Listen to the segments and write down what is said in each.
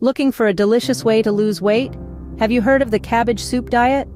Looking for a delicious way to lose weight? Have you heard of the cabbage soup diet?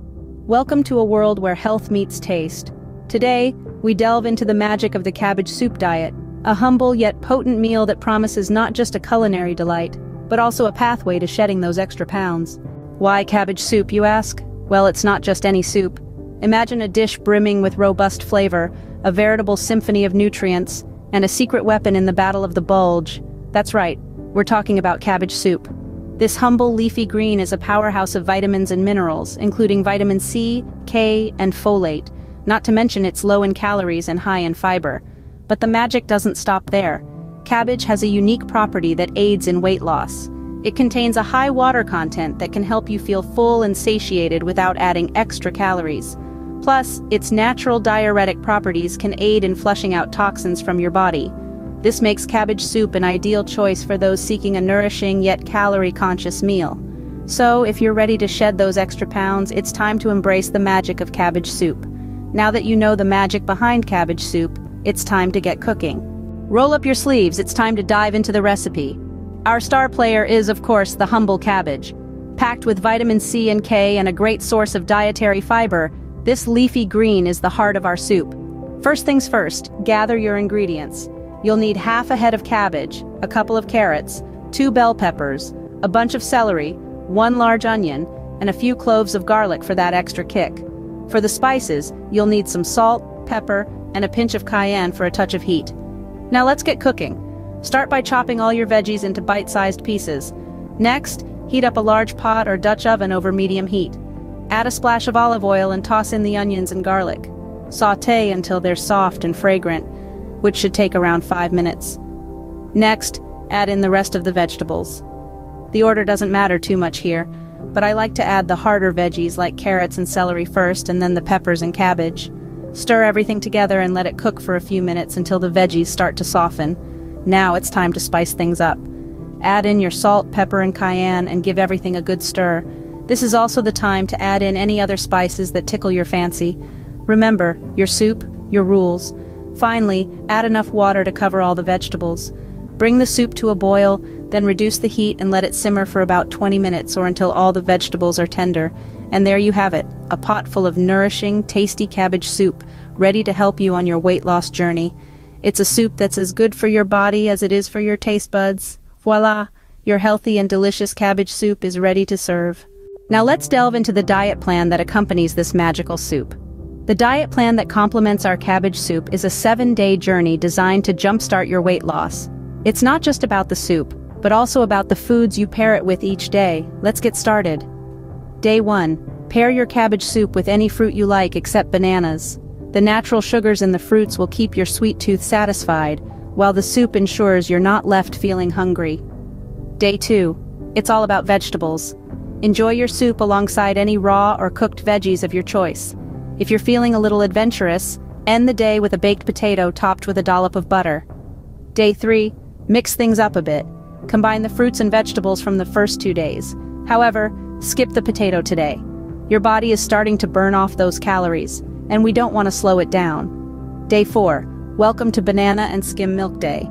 Welcome to a world where health meets taste. Today, we delve into the magic of the cabbage soup diet, a humble yet potent meal that promises not just a culinary delight, but also a pathway to shedding those extra pounds. Why cabbage soup, you ask? Well, it's not just any soup. Imagine a dish brimming with robust flavor, a veritable symphony of nutrients, and a secret weapon in the battle of the bulge. That's right, we're talking about cabbage soup. This humble leafy green is a powerhouse of vitamins and minerals, including vitamin C, K, and folate, not to mention it's low in calories and high in fiber. But the magic doesn't stop there. Cabbage has a unique property that aids in weight loss. It contains a high water content that can help you feel full and satiated without adding extra calories. Plus, its natural diuretic properties can aid in flushing out toxins from your body. This makes cabbage soup an ideal choice for those seeking a nourishing yet calorie-conscious meal. So, if you're ready to shed those extra pounds, it's time to embrace the magic of cabbage soup. Now that you know the magic behind cabbage soup, it's time to get cooking. Roll up your sleeves, it's time to dive into the recipe. Our star player is, of course, the humble cabbage. Packed with vitamin C and K and a great source of dietary fiber, this leafy green is the heart of our soup. First things first, gather your ingredients. You'll need half a head of cabbage, a couple of carrots, two bell peppers, a bunch of celery, one large onion, and a few cloves of garlic for that extra kick. For the spices, you'll need some salt, pepper, and a pinch of cayenne for a touch of heat. Now let's get cooking. Start by chopping all your veggies into bite-sized pieces. Next, heat up a large pot or Dutch oven over medium heat. Add a splash of olive oil and toss in the onions and garlic. Sauté until they're soft and fragrant, which should take around 5 minutes. Next, add in the rest of the vegetables. The order doesn't matter too much here, but I like to add the harder veggies like carrots and celery first and then the peppers and cabbage. Stir everything together and let it cook for a few minutes until the veggies start to soften. Now it's time to spice things up. Add in your salt, pepper, and cayenne and give everything a good stir. This is also the time to add in any other spices that tickle your fancy. Remember, your soup, your rules. Finally, add enough water to cover all the vegetables. Bring the soup to a boil, then reduce the heat and let it simmer for about 20 minutes or until all the vegetables are tender. And there you have it, a pot full of nourishing, tasty cabbage soup, ready to help you on your weight loss journey. It's a soup that's as good for your body as it is for your taste buds. Voila! Your healthy and delicious cabbage soup is ready to serve. Now let's delve into the diet plan that accompanies this magical soup. The diet plan that complements our cabbage soup is a seven-day journey designed to jumpstart your weight loss. It's not just about the soup, but also about the foods you pair it with each day. Let's get started. Day 1. Pair your cabbage soup with any fruit you like except bananas. The natural sugars in the fruits will keep your sweet tooth satisfied, while the soup ensures you're not left feeling hungry. Day 2. It's all about vegetables. Enjoy your soup alongside any raw or cooked veggies of your choice. If you're feeling a little adventurous, end the day with a baked potato topped with a dollop of butter. Day 3. Mix things up a bit. Combine the fruits and vegetables from the first two days. However, skip the potato today. Your body is starting to burn off those calories, and we don't want to slow it down. Day 4. Welcome to Banana and Skim Milk Day.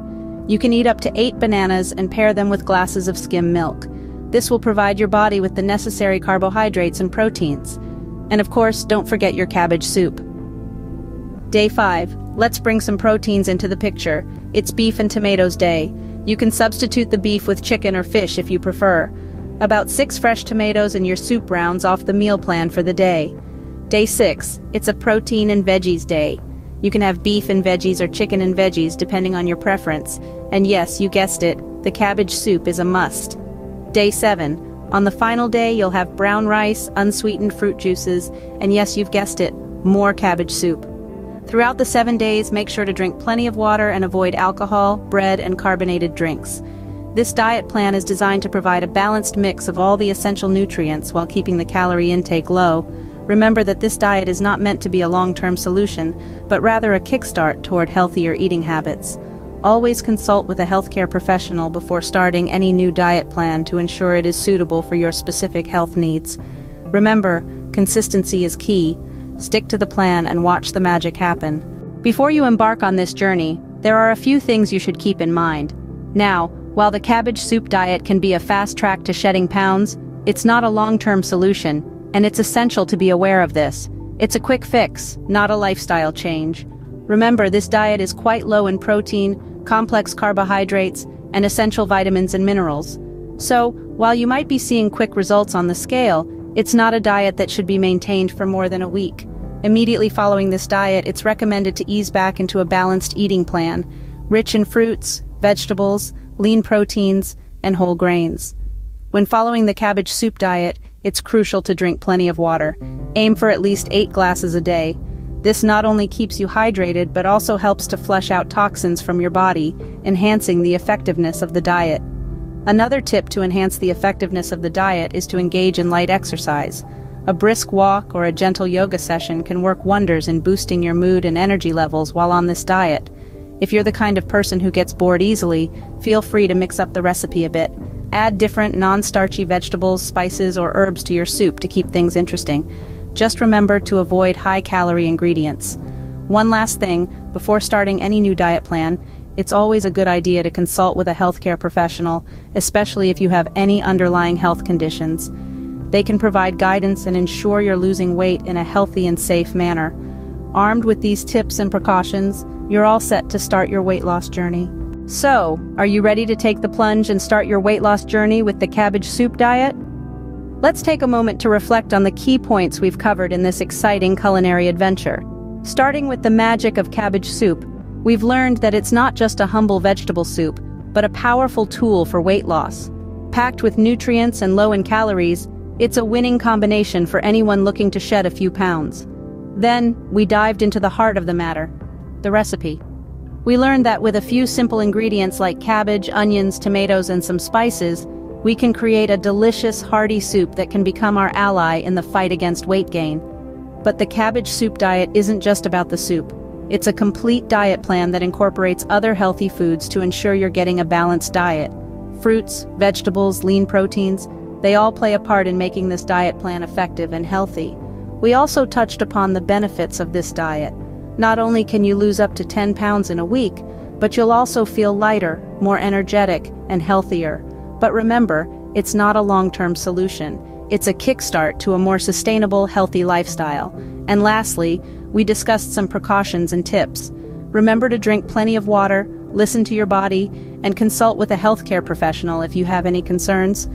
You can eat up to 8 bananas and pair them with glasses of skim milk. This will provide your body with the necessary carbohydrates and proteins. And of course, don't forget your cabbage soup. Day 5. Let's bring some proteins into the picture. It's beef and tomatoes day. You can substitute the beef with chicken or fish if you prefer. About 6 fresh tomatoes and your soup rounds off the meal plan for the day. Day 6. It's a protein and veggies day. You can have beef and veggies or chicken and veggies depending on your preference. And yes, you guessed it, the cabbage soup is a must. Day 7. On the final day, you'll have brown rice, unsweetened fruit juices, and yes, you've guessed it, more cabbage soup. Throughout the seven days, make sure to drink plenty of water and avoid alcohol, bread, and carbonated drinks. This diet plan is designed to provide a balanced mix of all the essential nutrients while keeping the calorie intake low. Remember that this diet is not meant to be a long-term solution, but rather a kickstart toward healthier eating habits. Always consult with a healthcare professional before starting any new diet plan to ensure it is suitable for your specific health needs. Remember, consistency is key. Stick to the plan and watch the magic happen. Before you embark on this journey, there are a few things you should keep in mind. Now, While the cabbage soup diet can be a fast track to shedding pounds, it's not a long-term solution, and it's essential to be aware of this. It's a quick fix, not a lifestyle change. Remember, this diet is quite low in protein, complex carbohydrates, and essential vitamins and minerals. So, while you might be seeing quick results on the scale, it's not a diet that should be maintained for more than a week. Immediately following this diet, it's recommended to ease back into a balanced eating plan, rich in fruits, vegetables, lean proteins, and whole grains. When following the cabbage soup diet, it's crucial to drink plenty of water. Aim for at least 8 glasses a day. This not only keeps you hydrated but also helps to flush out toxins from your body, enhancing the effectiveness of the diet. Another tip to enhance the effectiveness of the diet is to engage in light exercise. A brisk walk or a gentle yoga session can work wonders in boosting your mood and energy levels while on this diet. If you're the kind of person who gets bored easily, feel free to mix up the recipe a bit. Add different non-starchy vegetables, spices, or herbs to your soup to keep things interesting. Just remember to avoid high-calorie ingredients. One last thing, before starting any new diet plan, it's always a good idea to consult with a healthcare professional, especially if you have any underlying health conditions. They can provide guidance and ensure you're losing weight in a healthy and safe manner. Armed with these tips and precautions, you're all set to start your weight loss journey. So, are you ready to take the plunge and start your weight loss journey with the cabbage soup diet? Let's take a moment to reflect on the key points we've covered in this exciting culinary adventure. Starting with the magic of cabbage soup, we've learned that it's not just a humble vegetable soup, but a powerful tool for weight loss. Packed with nutrients and low in calories, it's a winning combination for anyone looking to shed a few pounds. Then, we dived into the heart of the matter, the recipe. We learned that with a few simple ingredients like cabbage, onions, tomatoes, and some spices, we can create a delicious, hearty soup that can become our ally in the fight against weight gain. But the cabbage soup diet isn't just about the soup. It's a complete diet plan that incorporates other healthy foods to ensure you're getting a balanced diet. Fruits, vegetables, lean proteins, they all play a part in making this diet plan effective and healthy. We also touched upon the benefits of this diet, not only can you lose up to 10 pounds in a week, but you'll also feel lighter, more energetic, and healthier. But remember, it's not a long-term solution. It's a kickstart to a more sustainable, healthy lifestyle. And lastly, we discussed some precautions and tips. Remember to drink plenty of water, listen to your body, and consult with a healthcare professional if you have any concerns.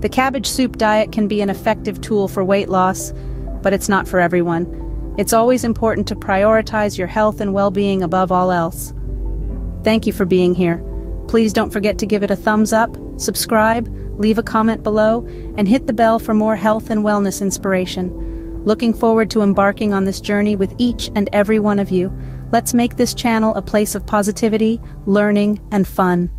The cabbage soup diet can be an effective tool for weight loss, but it's not for everyone. It's always important to prioritize your health and well-being above all else. Thank you for being here. Please don't forget to give it a thumbs up, subscribe, leave a comment below, and hit the bell for more health and wellness inspiration. Looking forward to embarking on this journey with each and every one of you. Let's make this channel a place of positivity, learning, and fun.